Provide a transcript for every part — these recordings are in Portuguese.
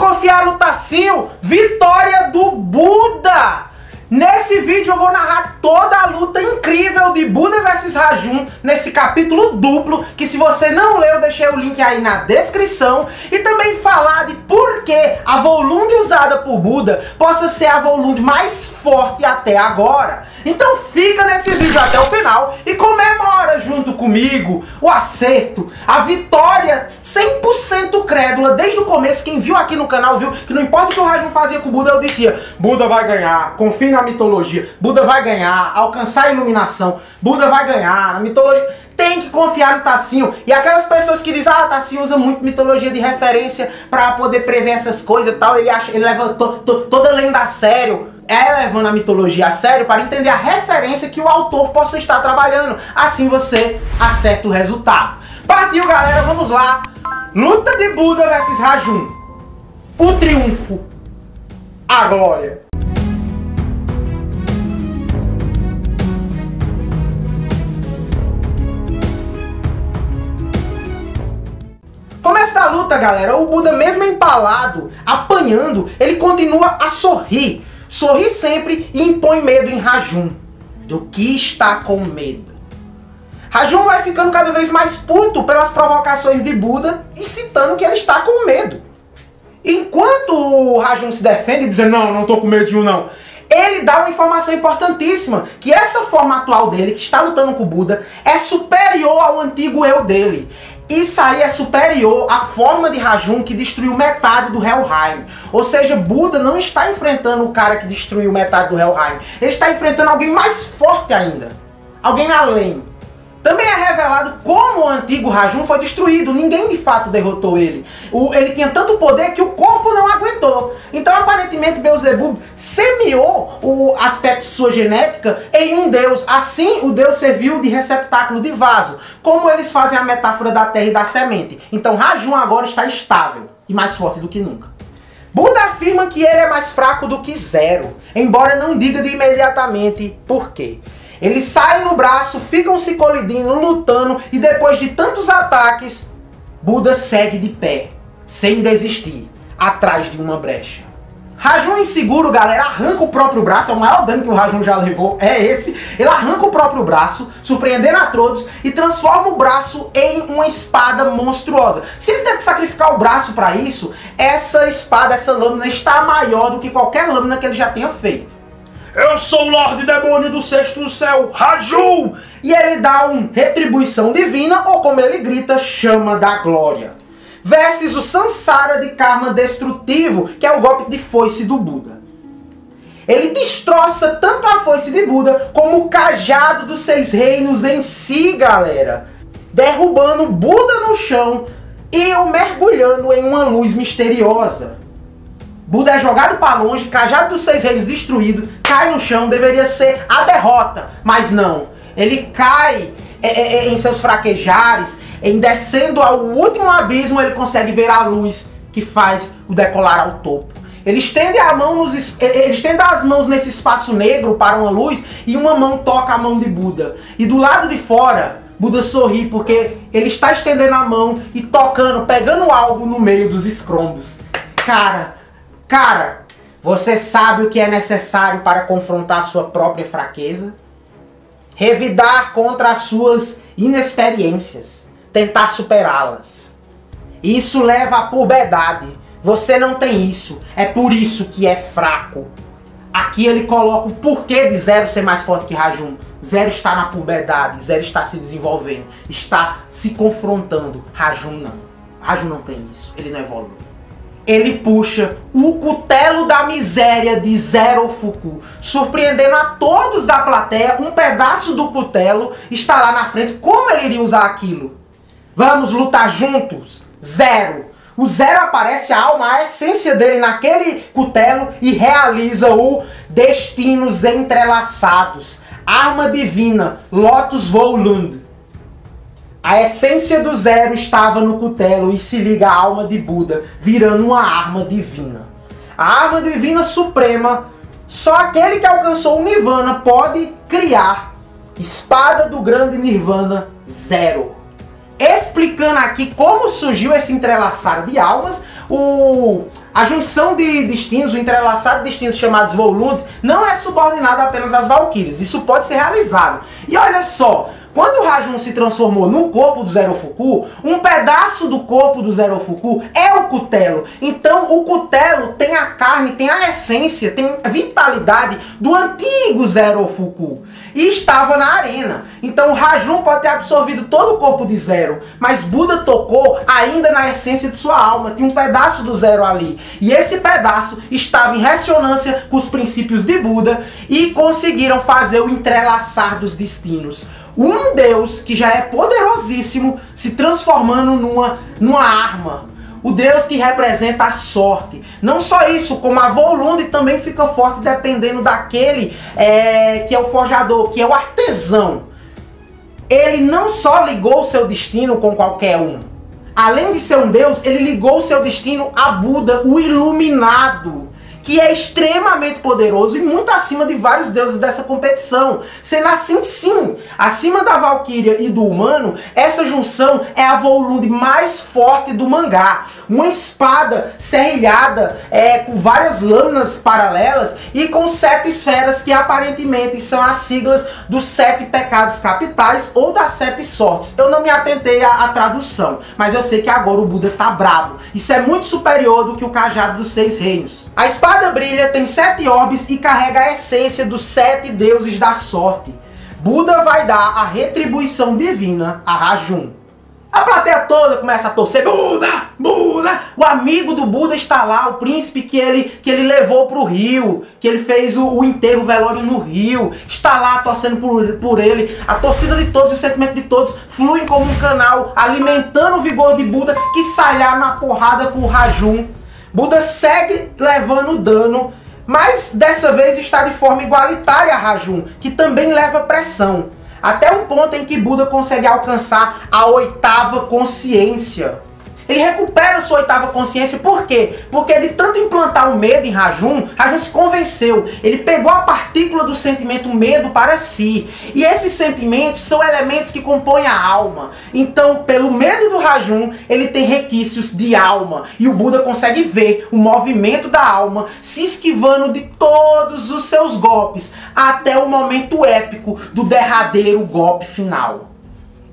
confiar no Tassinho, vitória do Buda! Nesse vídeo eu vou narrar toda a luta incrível de Buda vs Rajun nesse capítulo duplo, que se você não leu, eu deixei o link aí na descrição, e também falar de por que a Volund usada por Buda possa ser a Volund mais forte até agora. Então fica nesse vídeo até o final e comemora junto comigo o acerto, a vitória 100% crédula desde o começo. Quem viu aqui no canal viu que não importa o que o Rajun fazia com o Buda, eu dizia, Buda vai ganhar, confia na na mitologia. Buda vai ganhar, alcançar a iluminação. Buda vai ganhar, na mitologia. Tem que confiar no Tassinho. E aquelas pessoas que dizem, ah, Tassinho usa muito mitologia de referência para poder prever essas coisas e tal. Ele acha, ele leva to, to, toda lenda a sério é levando a mitologia a sério para entender a referência que o autor possa estar trabalhando. Assim você acerta o resultado. Partiu, galera, vamos lá. Luta de Buda versus Rajun. O triunfo. A glória. Começa da luta, galera, o Buda mesmo empalado, apanhando, ele continua a sorrir. Sorri sempre e impõe medo em Rajun. Do que está com medo? Rajun vai ficando cada vez mais puto pelas provocações de Buda e citando que ele está com medo. Enquanto o Rajun se defende dizendo, não, não tô com medo não, ele dá uma informação importantíssima, que essa forma atual dele, que está lutando com o Buda, é superior ao antigo eu dele. Isso aí é superior à forma de Rajun que destruiu metade do Helheim. Ou seja, Buda não está enfrentando o cara que destruiu metade do Helheim. Ele está enfrentando alguém mais forte ainda. Alguém além. Também é revelado como o antigo Rajun foi destruído. Ninguém de fato derrotou ele. O, ele tinha tanto poder que o corpo não aguentou. Então, aparentemente, Beelzebub semeou o aspecto de sua genética em um deus. Assim, o deus serviu de receptáculo de vaso. Como eles fazem a metáfora da terra e da semente. Então, Rajun agora está estável e mais forte do que nunca. Buda afirma que ele é mais fraco do que Zero, embora não diga de imediatamente por quê. Eles saem no braço, ficam se colidindo, lutando e depois de tantos ataques, Buda segue de pé, sem desistir, atrás de uma brecha. Rajun inseguro, galera, arranca o próprio braço, é o maior dano que o Rajun já levou, é esse. Ele arranca o próprio braço, surpreendendo a todos, e transforma o braço em uma espada monstruosa. Se ele teve que sacrificar o braço para isso, essa espada, essa lâmina está maior do que qualquer lâmina que ele já tenha feito. Eu sou o Lorde Demônio do Sexto Céu, Raju! E ele dá um retribuição divina, ou como ele grita, chama da glória. Versus o Sansara de karma destrutivo, que é o golpe de foice do Buda. Ele destroça tanto a foice de Buda como o cajado dos seis reinos em si, galera. Derrubando Buda no chão e o mergulhando em uma luz misteriosa. Buda é jogado para longe, cajado dos seis reinos destruído, cai no chão, deveria ser a derrota, mas não. Ele cai é, é, é, em seus fraquejares, em descendo ao último abismo, ele consegue ver a luz que faz o decolar ao topo. Ele estende, a mão nos, ele estende as mãos nesse espaço negro para uma luz e uma mão toca a mão de Buda. E do lado de fora, Buda sorri porque ele está estendendo a mão e tocando, pegando algo no meio dos escrombos. Cara, Cara, você sabe o que é necessário para confrontar sua própria fraqueza? Revidar contra as suas inexperiências, tentar superá-las. Isso leva à puberdade. Você não tem isso, é por isso que é fraco. Aqui ele coloca o porquê de Zero ser mais forte que Rajun. Zero está na puberdade, Zero está se desenvolvendo, está se confrontando. Rajun não. Rajun não tem isso, ele não evolui ele puxa o cutelo da miséria de Zero Fuku, surpreendendo a todos da plateia. Um pedaço do cutelo está lá na frente. Como ele iria usar aquilo? Vamos lutar juntos? Zero. O Zero aparece, a alma, a essência dele naquele cutelo e realiza o Destinos Entrelaçados. Arma divina, Lotus Volund. A essência do zero estava no cutelo e se liga à alma de Buda, virando uma arma divina. A arma divina suprema, só aquele que alcançou o Nirvana pode criar. Espada do grande Nirvana Zero. Explicando aqui como surgiu esse entrelaçar de almas, o, a, junção de destinos, o entrelaçado de destinos chamados Volund, não é subordinado apenas às Valkyrias. Isso pode ser realizado. E olha só, quando o Rajun se transformou no corpo do Zerofuku, um pedaço do corpo do Zerofuku é o cutelo. Então o cutelo tem a carne, tem a essência, tem a vitalidade do antigo Zerofuku. E estava na arena. Então o Rajun pode ter absorvido todo o corpo de Zero, mas Buda tocou ainda na essência de sua alma. Tinha um pedaço do Zero ali. E esse pedaço estava em ressonância com os princípios de Buda e conseguiram fazer o entrelaçar dos destinos um Deus que já é poderosíssimo se transformando numa, numa arma. O Deus que representa a sorte. Não só isso, como a Volunde também fica forte dependendo daquele é, que é o forjador, que é o artesão. Ele não só ligou o seu destino com qualquer um. Além de ser um Deus, ele ligou o seu destino a Buda, o iluminado que é extremamente poderoso e muito acima de vários deuses dessa competição. Sendo assim, sim, acima da Valkyria e do humano, essa junção é a volume mais forte do mangá. Uma espada serrilhada é, com várias lâminas paralelas e com sete esferas que aparentemente são as siglas dos sete pecados capitais ou das sete sortes. Eu não me atentei à, à tradução, mas eu sei que agora o Buda tá brabo. Isso é muito superior do que o cajado dos seis reinos. A espada espada brilha, tem sete orbes e carrega a essência dos sete deuses da sorte. Buda vai dar a retribuição divina a Rajun. A plateia toda começa a torcer, Buda, Buda! O amigo do Buda está lá, o príncipe que ele, que ele levou para o rio, que ele fez o, o enterro, velório no rio, está lá torcendo por, por ele. A torcida de todos, o sentimento de todos fluem como um canal, alimentando o vigor de Buda que sai lá na porrada com o Rajun. Buda segue levando dano, mas dessa vez está de forma igualitária a Rajun, que também leva pressão. Até um ponto em que Buda consegue alcançar a oitava consciência. Ele recupera sua oitava consciência, por quê? Porque de tanto implantar o medo em Rajun, Rajun se convenceu. Ele pegou a partícula do sentimento medo para si. E esses sentimentos são elementos que compõem a alma. Então, pelo medo do Rajun, ele tem requisitos de alma. E o Buda consegue ver o movimento da alma se esquivando de todos os seus golpes, até o momento épico do derradeiro golpe final.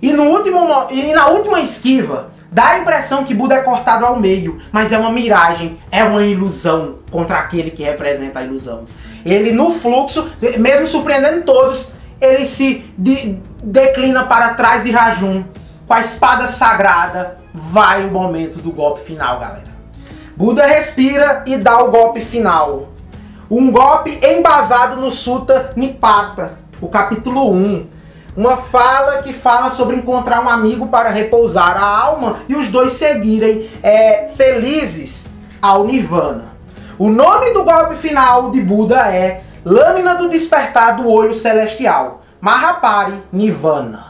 E, no último, e na última esquiva, Dá a impressão que Buda é cortado ao meio, mas é uma miragem, é uma ilusão contra aquele que representa a ilusão. Ele no fluxo, mesmo surpreendendo todos, ele se de, declina para trás de Rajun. Com a espada sagrada, vai o momento do golpe final, galera. Buda respira e dá o golpe final. Um golpe embasado no Sutta Nipata, o capítulo 1 uma fala que fala sobre encontrar um amigo para repousar a alma e os dois seguirem é, felizes ao Nirvana. O nome do golpe final de Buda é Lâmina do Despertar do Olho Celestial, Mahapari Nirvana.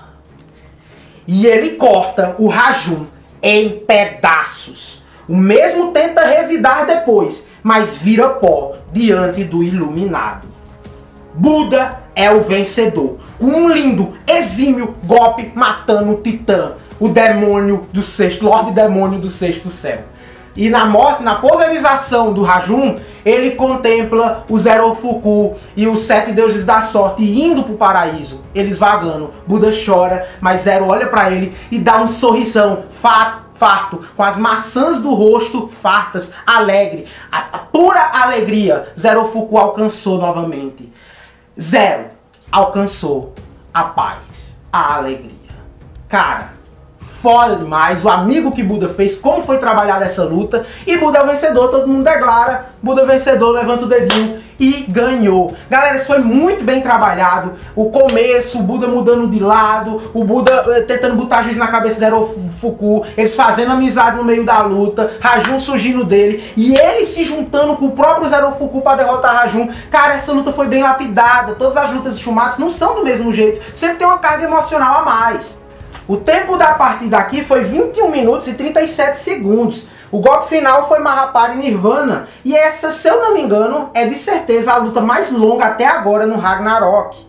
E ele corta o Rajum em pedaços. O mesmo tenta revidar depois, mas vira pó diante do iluminado. Buda é o vencedor. Com um lindo, exímio golpe matando o Titã, o demônio do sexto, Lorde Demônio do sexto céu. E na morte, na pulverização do Rajum, ele contempla o Zerofuku e os sete deuses da sorte indo para o paraíso. Eles vagando. Buda chora, mas Zero olha para ele e dá um sorrisão farto, com as maçãs do rosto fartas, alegre. A, a pura alegria Zerofuku alcançou novamente. Zero alcançou a paz, a alegria. Cara, foda demais. O amigo que Buda fez, como foi trabalhada essa luta. E Buda é vencedor, todo mundo declara. Buda é vencedor, levanta o dedinho e ganhou. Galera, isso foi muito bem trabalhado. O começo, o Buda mudando de lado, o Buda eh, tentando botar juiz na cabeça do Fuku, eles fazendo amizade no meio da luta, Rajun surgindo dele e ele se juntando com o próprio Zero Fuku para derrotar Rajun. Cara, essa luta foi bem lapidada. Todas as lutas de Shumatsu não são do mesmo jeito. Sempre tem uma carga emocional a mais. O tempo da partida aqui foi 21 minutos e 37 segundos. O golpe final foi Mahapari Nirvana. E essa, se eu não me engano, é de certeza a luta mais longa até agora no Ragnarok.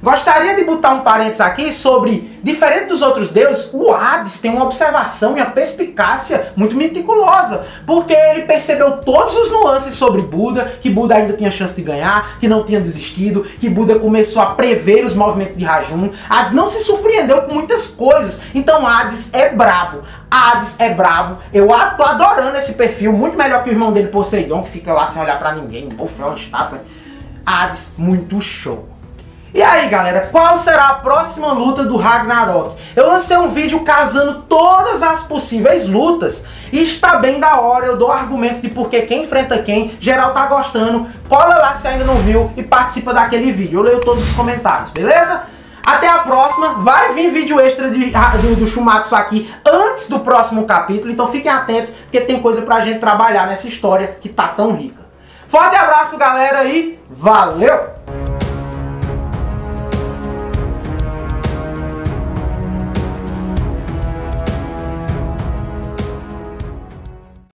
Gostaria de botar um parênteses aqui sobre, diferente dos outros deuses, o Hades tem uma observação e uma perspicácia muito meticulosa, porque ele percebeu todos os nuances sobre Buda, que Buda ainda tinha chance de ganhar, que não tinha desistido, que Buda começou a prever os movimentos de Rajun. Hades não se surpreendeu com muitas coisas, então Hades é brabo. Hades é brabo. Eu tô adorando esse perfil, muito melhor que o irmão dele Poseidon, que fica lá sem olhar para ninguém, bufão, estátua. Hades, muito show. E aí galera, qual será a próxima luta do Ragnarok? Eu lancei um vídeo casando todas as possíveis lutas e está bem da hora, eu dou argumentos de por que quem enfrenta quem, geral tá gostando, cola lá se ainda não viu e participa daquele vídeo, eu leio todos os comentários, beleza? Até a próxima, vai vir vídeo extra de, do, do Shumatsu aqui antes do próximo capítulo, então fiquem atentos porque tem coisa pra gente trabalhar nessa história que tá tão rica. Forte abraço galera e valeu!